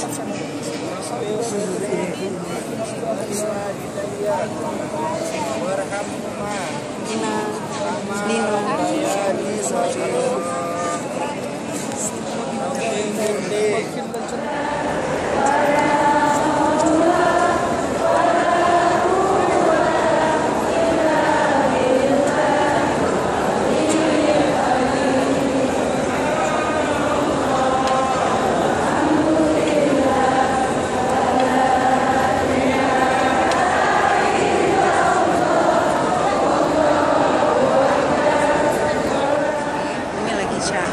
Ini 一下